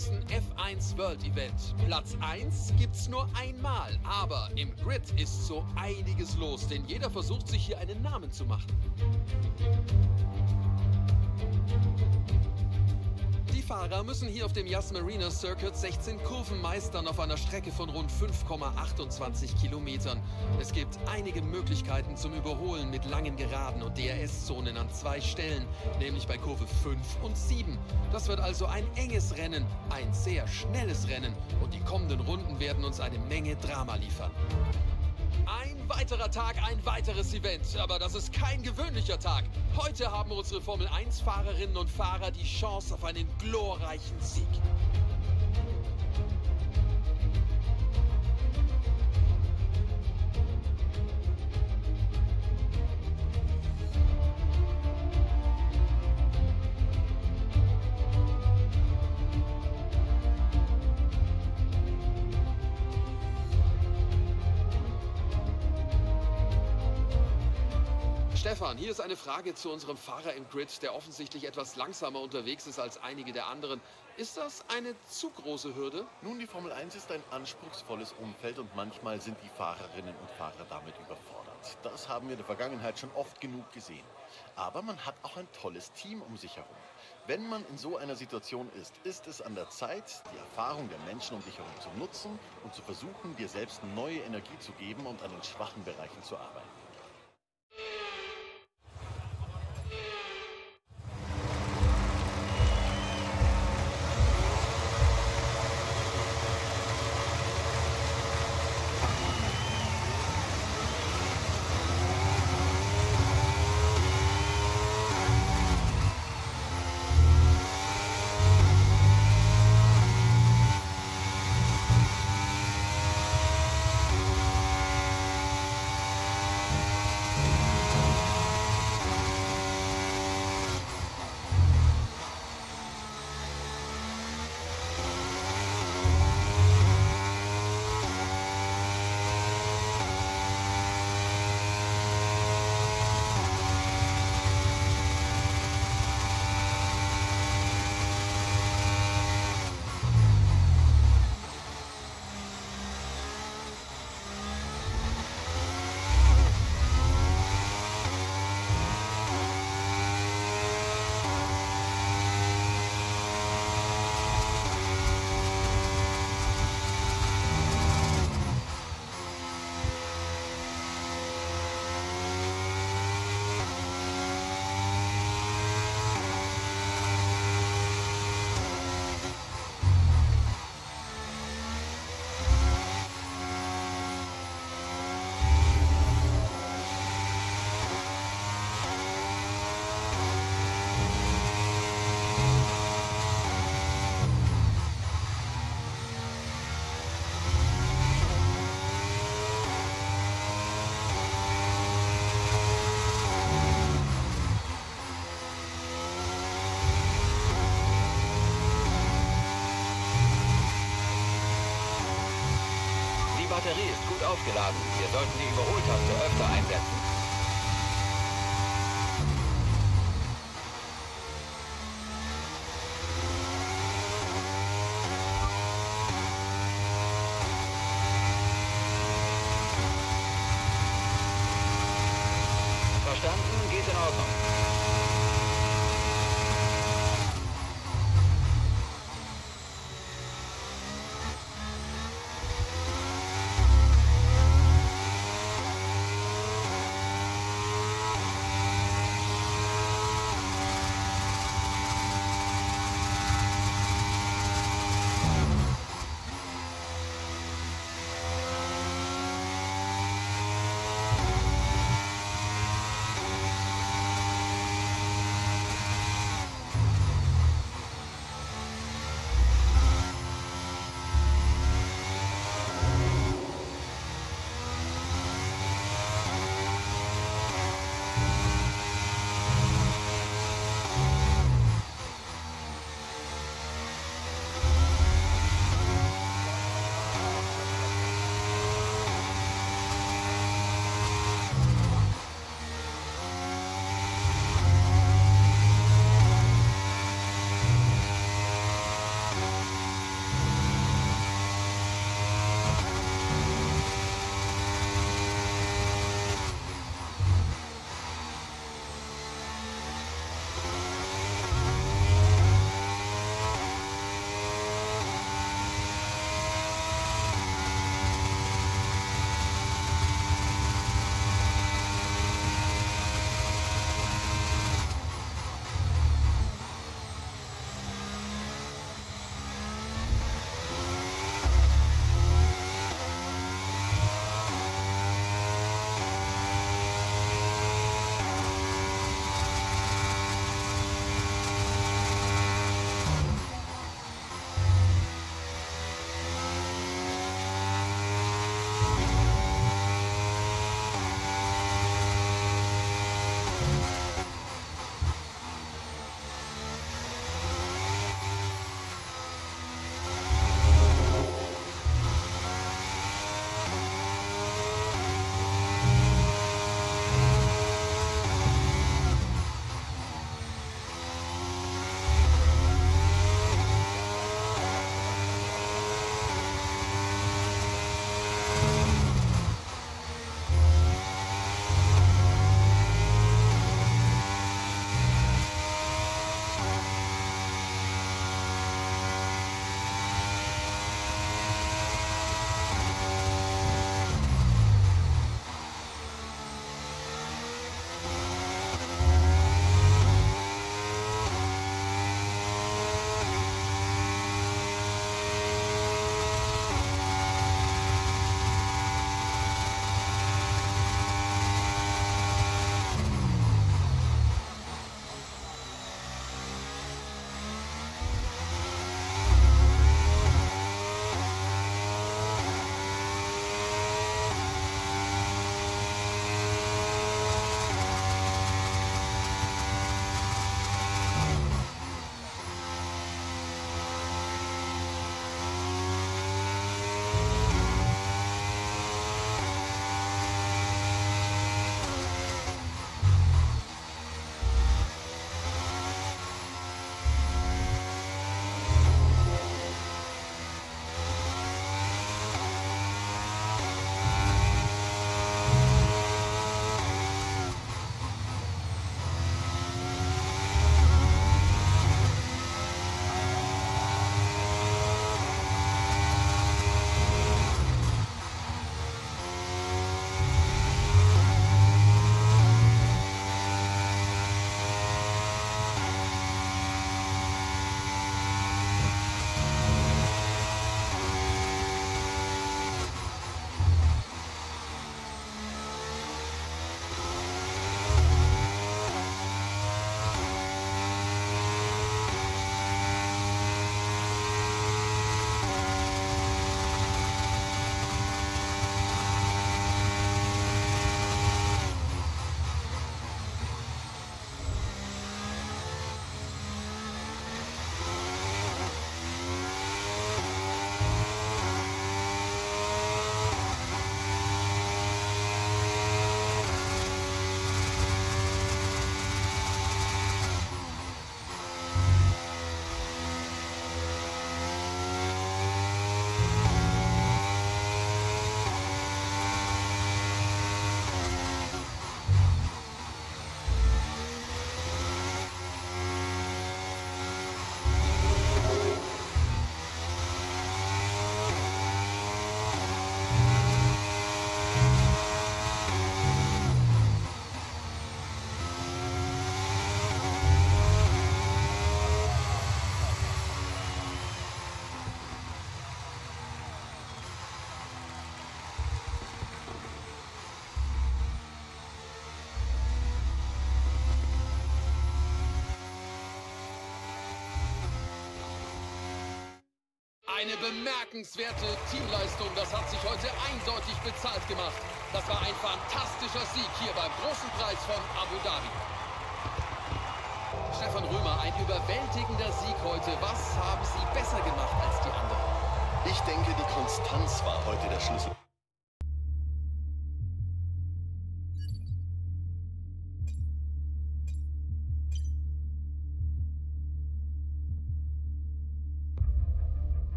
neuesten F1 World Event. Platz 1 gibt's nur einmal, aber im Grid ist so einiges los, denn jeder versucht sich hier einen Namen zu machen. Fahrer müssen hier auf dem Yas Marina Circuit 16 Kurven meistern auf einer Strecke von rund 5,28 Kilometern. Es gibt einige Möglichkeiten zum Überholen mit langen Geraden und DRS-Zonen an zwei Stellen, nämlich bei Kurve 5 und 7. Das wird also ein enges Rennen, ein sehr schnelles Rennen und die kommenden Runden werden uns eine Menge Drama liefern. Ein weiterer Tag, ein weiteres Event. Aber das ist kein gewöhnlicher Tag. Heute haben unsere Formel 1-Fahrerinnen und Fahrer die Chance auf einen glorreichen Sieg. Hier ist eine Frage zu unserem Fahrer im Grid, der offensichtlich etwas langsamer unterwegs ist als einige der anderen. Ist das eine zu große Hürde? Nun, die Formel 1 ist ein anspruchsvolles Umfeld und manchmal sind die Fahrerinnen und Fahrer damit überfordert. Das haben wir in der Vergangenheit schon oft genug gesehen. Aber man hat auch ein tolles Team um sich herum. Wenn man in so einer Situation ist, ist es an der Zeit, die Erfahrung der Menschen um dich herum zu nutzen und zu versuchen, dir selbst neue Energie zu geben und an den schwachen Bereichen zu arbeiten. Aufgeladen. Wir sollten die Überholtaste öfter einsetzen. Verstanden? Eine bemerkenswerte Teamleistung. Das hat sich heute eindeutig bezahlt gemacht. Das war ein fantastischer Sieg hier beim großen Preis von Abu Dhabi. Stefan Römer, ein überwältigender Sieg heute. Was haben Sie besser gemacht als die anderen? Ich denke, die Konstanz war heute der Schlüssel.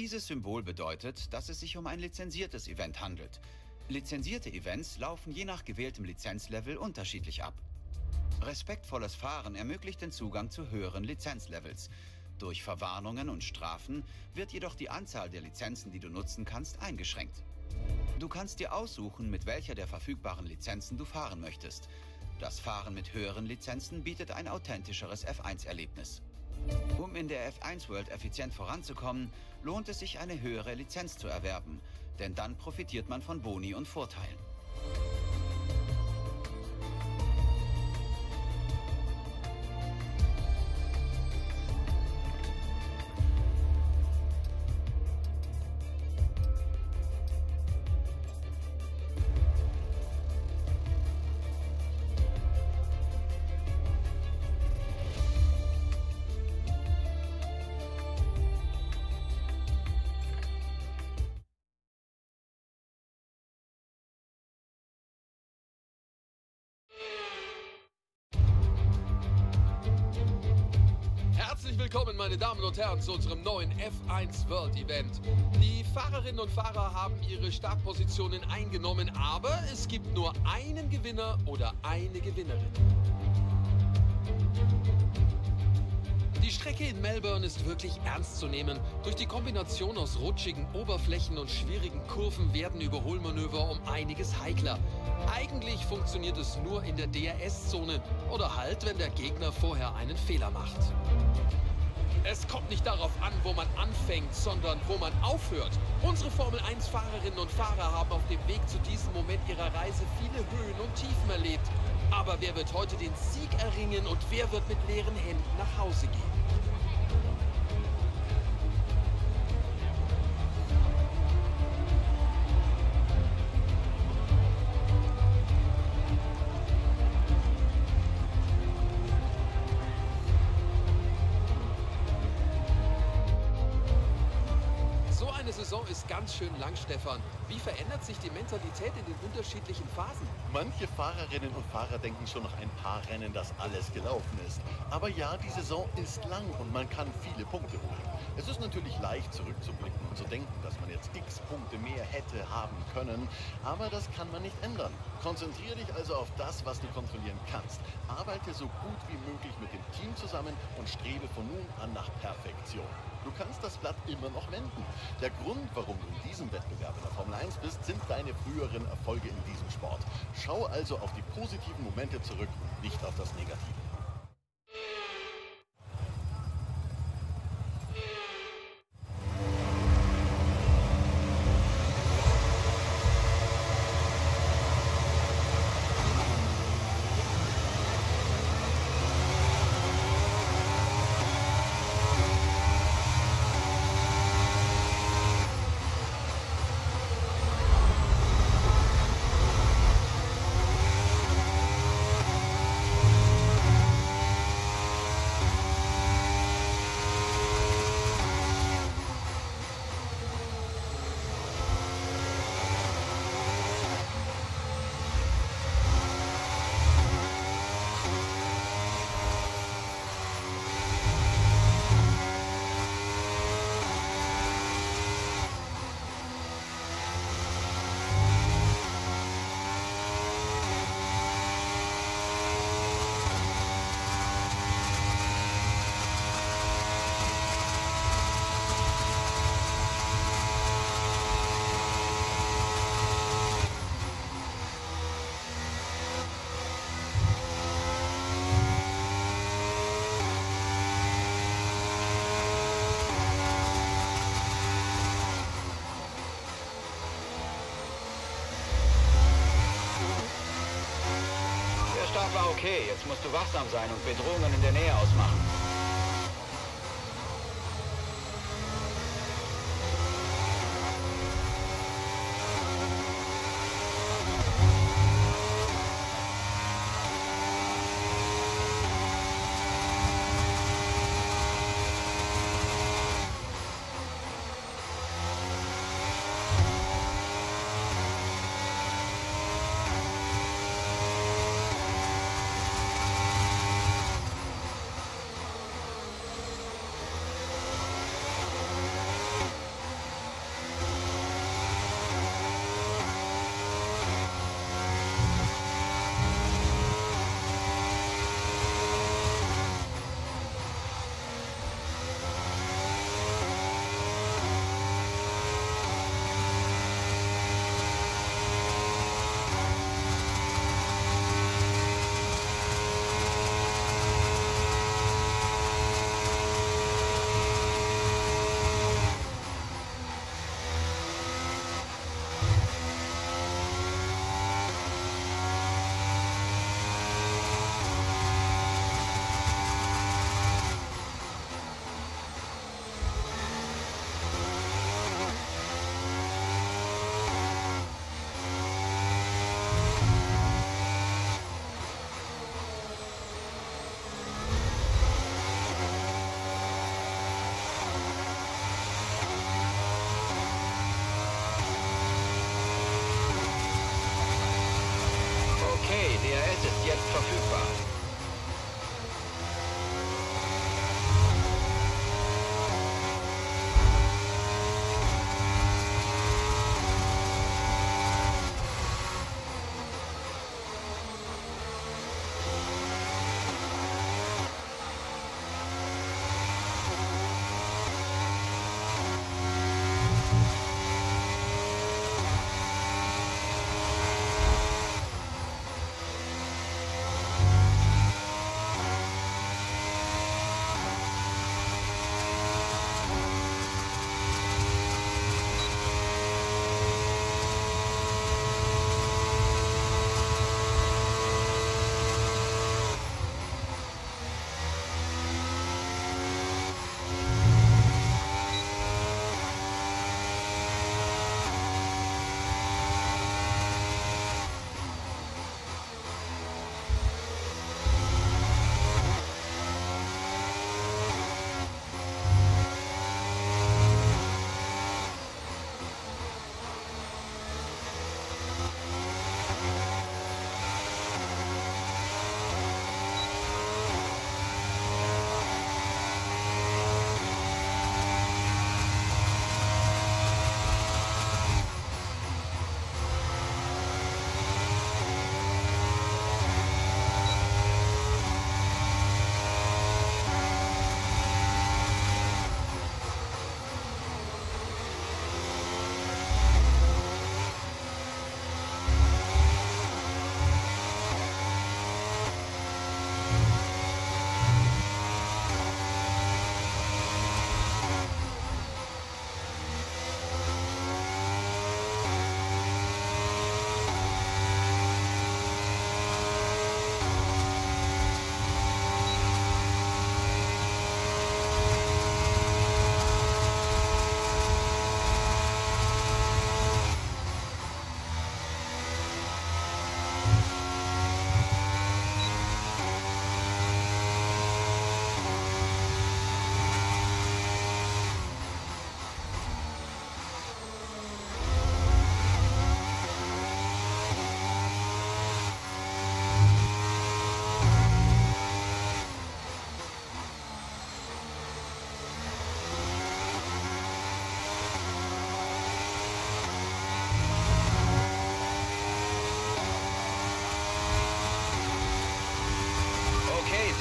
Dieses Symbol bedeutet, dass es sich um ein lizenziertes Event handelt. Lizenzierte Events laufen je nach gewähltem Lizenzlevel unterschiedlich ab. Respektvolles Fahren ermöglicht den Zugang zu höheren Lizenzlevels. Durch Verwarnungen und Strafen wird jedoch die Anzahl der Lizenzen, die du nutzen kannst, eingeschränkt. Du kannst dir aussuchen, mit welcher der verfügbaren Lizenzen du fahren möchtest. Das Fahren mit höheren Lizenzen bietet ein authentischeres F1-Erlebnis. Um in der F1 World effizient voranzukommen, lohnt es sich, eine höhere Lizenz zu erwerben, denn dann profitiert man von Boni und Vorteilen. Willkommen, meine Damen und Herren, zu unserem neuen F1 World Event. Die Fahrerinnen und Fahrer haben ihre Startpositionen eingenommen, aber es gibt nur einen Gewinner oder eine Gewinnerin. Die Strecke in Melbourne ist wirklich ernst zu nehmen. Durch die Kombination aus rutschigen Oberflächen und schwierigen Kurven werden Überholmanöver um einiges heikler. Eigentlich funktioniert es nur in der DRS-Zone oder halt, wenn der Gegner vorher einen Fehler macht. Es kommt nicht darauf an, wo man anfängt, sondern wo man aufhört. Unsere Formel 1-Fahrerinnen und Fahrer haben auf dem Weg zu diesem Moment ihrer Reise viele Höhen und Tiefen erlebt. Aber wer wird heute den Sieg erringen und wer wird mit leeren Händen nach Hause gehen? Ganz schön lang, Stefan. Wie verändert sich die Mentalität in den unterschiedlichen Phasen? Manche Fahrerinnen und Fahrer denken schon nach ein paar Rennen, dass alles gelaufen ist. Aber ja, die Saison ist lang und man kann viele Punkte holen. Es ist natürlich leicht zurückzublicken und zu denken, dass man jetzt x Punkte mehr hätte haben können, aber das kann man nicht ändern. Konzentriere dich also auf das, was du kontrollieren kannst. Arbeite so gut wie möglich mit dem Team zusammen und strebe von nun an nach Perfektion. Du kannst das Blatt immer noch wenden. Der Grund, warum du in diesem Wettbewerb in der Formel 1 bist, sind deine früheren Erfolge in diesem Sport. Schau also auf die positiven Momente zurück nicht auf das Negative. Okay. Jetzt musst du wachsam sein und Bedrohungen in der Nähe ausmachen.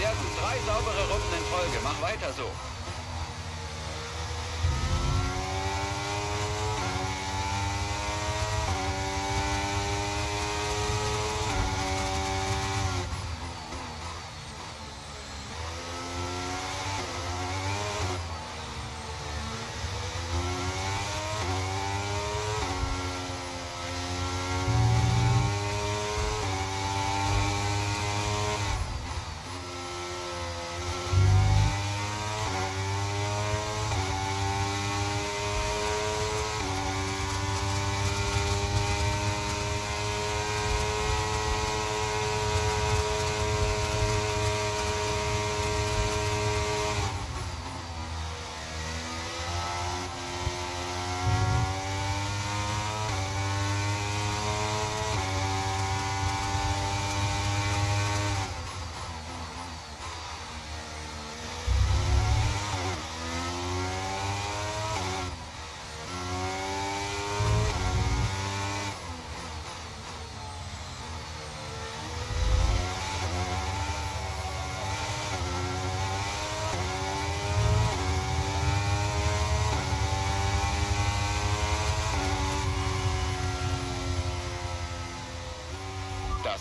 Gut. Drei saubere Runden in Folge. Mach weiter so.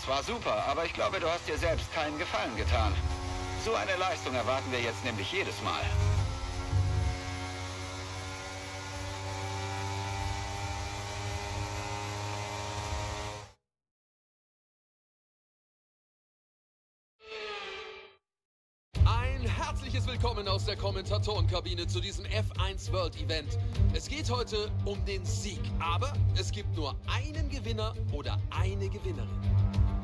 War super, aber ich glaube, du hast dir selbst keinen Gefallen getan. So eine Leistung erwarten wir jetzt nämlich jedes Mal. Ein herzliches Willkommen aus der Kommentatorenkabine zu diesem F1 World Event. Es geht heute um den Sieg, aber es gibt nur einen Gewinner oder eine Gewinnerin.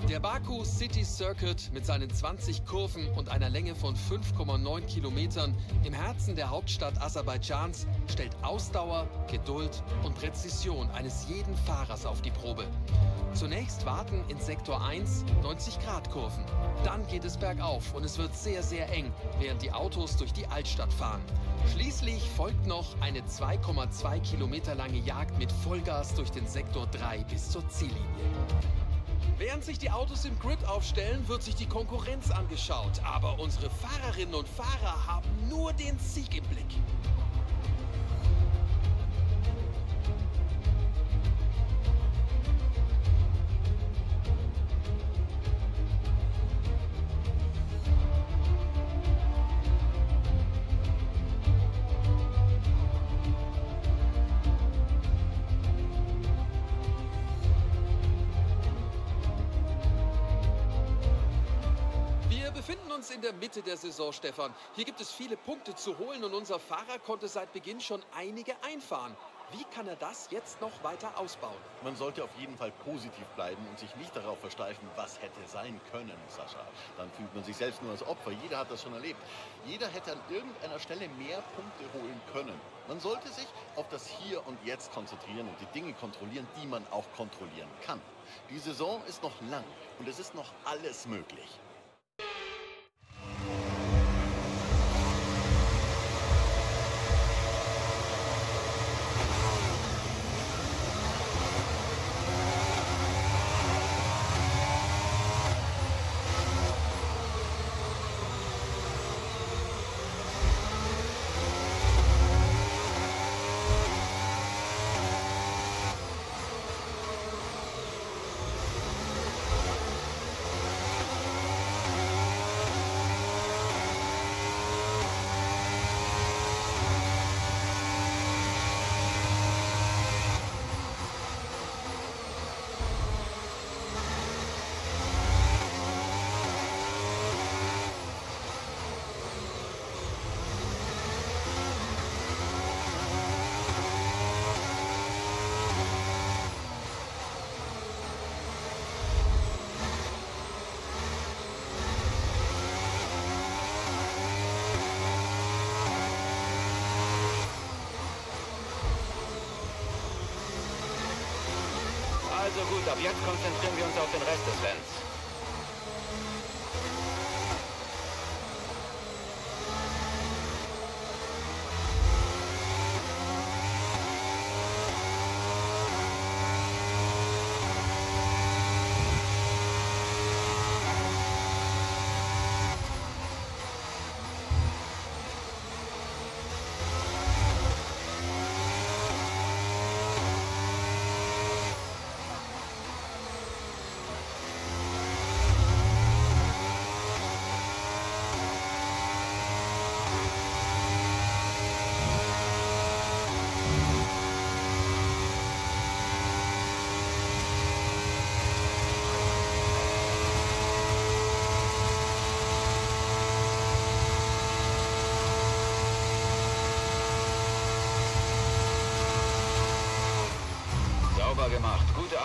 Der Baku City Circuit mit seinen 20 Kurven und einer Länge von 5,9 Kilometern im Herzen der Hauptstadt Aserbaidschans stellt Ausdauer, Geduld und Präzision eines jeden Fahrers auf die Probe. Zunächst warten in Sektor 1 90-Grad-Kurven. Dann geht es bergauf und es wird sehr, sehr eng, während die Autos durch die Altstadt fahren. Schließlich folgt noch eine 2,2 Kilometer lange Jagd mit Vollgas durch den Sektor 3 bis zur Ziellinie. Während sich die Autos im Grid aufstellen, wird sich die Konkurrenz angeschaut. Aber unsere Fahrerinnen und Fahrer haben nur den Sieg im Blick. Mitte der Saison, Stefan. Hier gibt es viele Punkte zu holen und unser Fahrer konnte seit Beginn schon einige einfahren. Wie kann er das jetzt noch weiter ausbauen? Man sollte auf jeden Fall positiv bleiben und sich nicht darauf versteifen, was hätte sein können, Sascha. Dann fühlt man sich selbst nur als Opfer. Jeder hat das schon erlebt. Jeder hätte an irgendeiner Stelle mehr Punkte holen können. Man sollte sich auf das Hier und Jetzt konzentrieren und die Dinge kontrollieren, die man auch kontrollieren kann. Die Saison ist noch lang und es ist noch alles möglich. Also gut, ab jetzt konzentrieren wir uns auf den Rest des Rennens.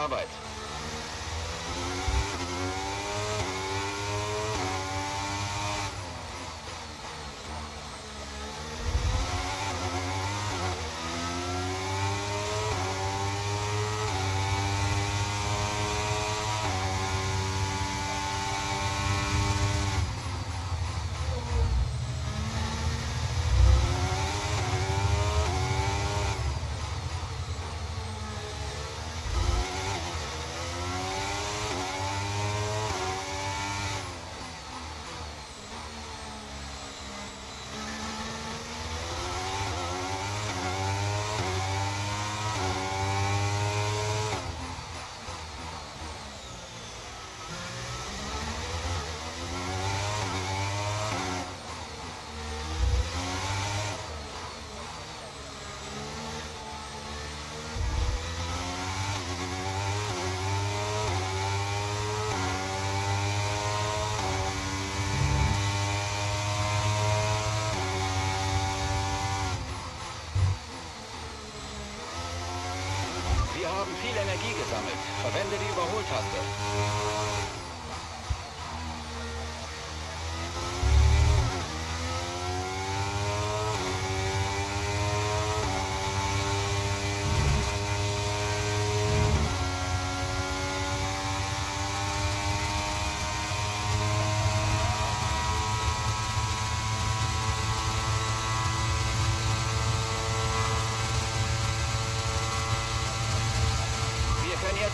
Arbeit. Die Überholtaste.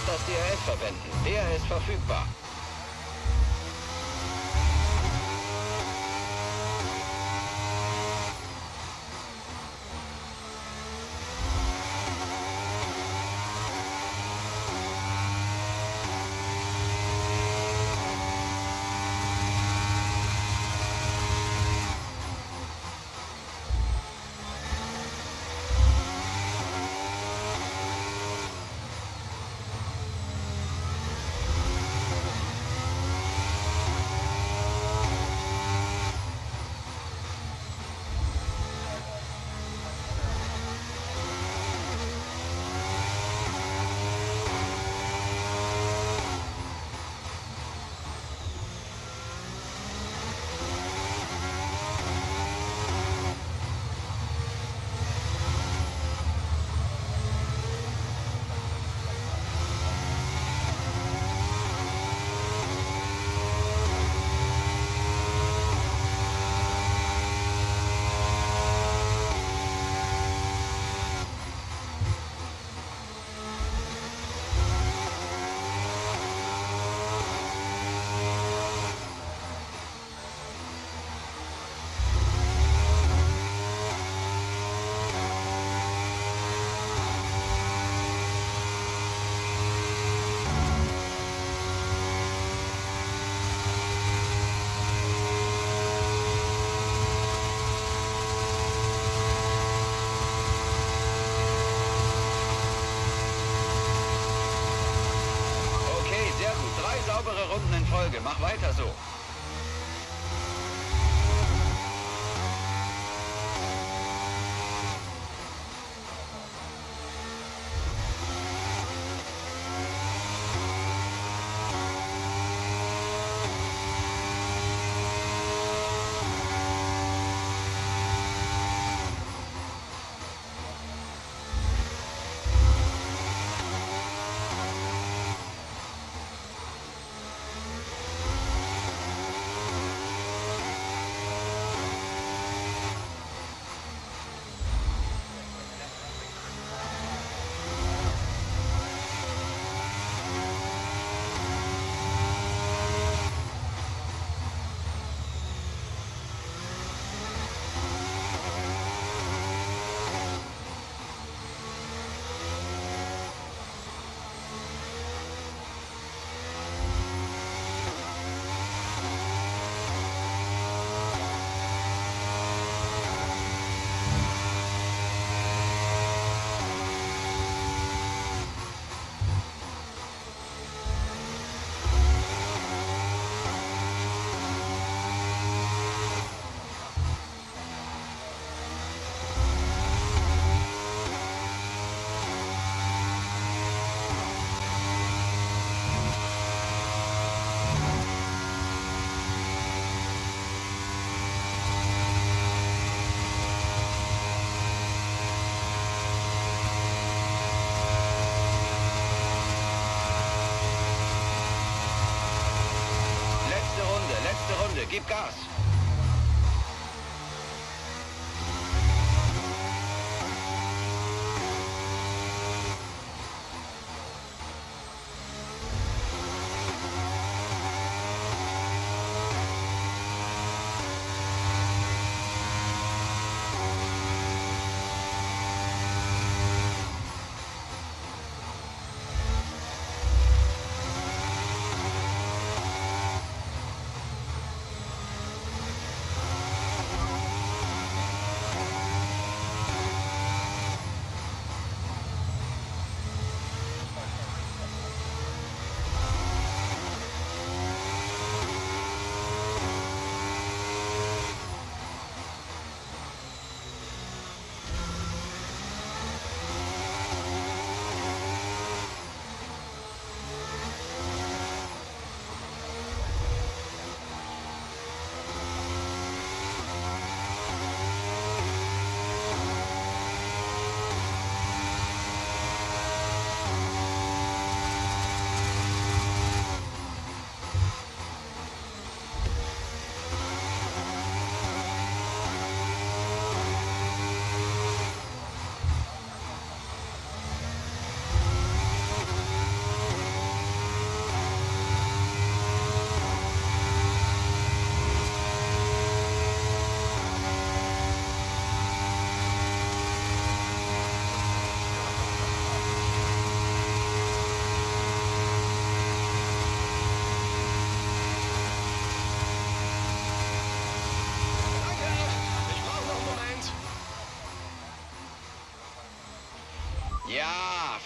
Das DRS verwenden. Der ist verfügbar. Okay, sehr gut. Drei saubere Runden in Folge. Mach weiter so.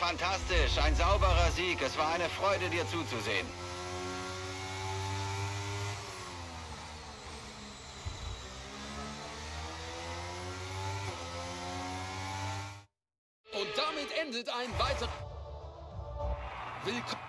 Fantastisch. Ein sauberer Sieg. Es war eine Freude, dir zuzusehen. Und damit endet ein weiterer... Willkommen...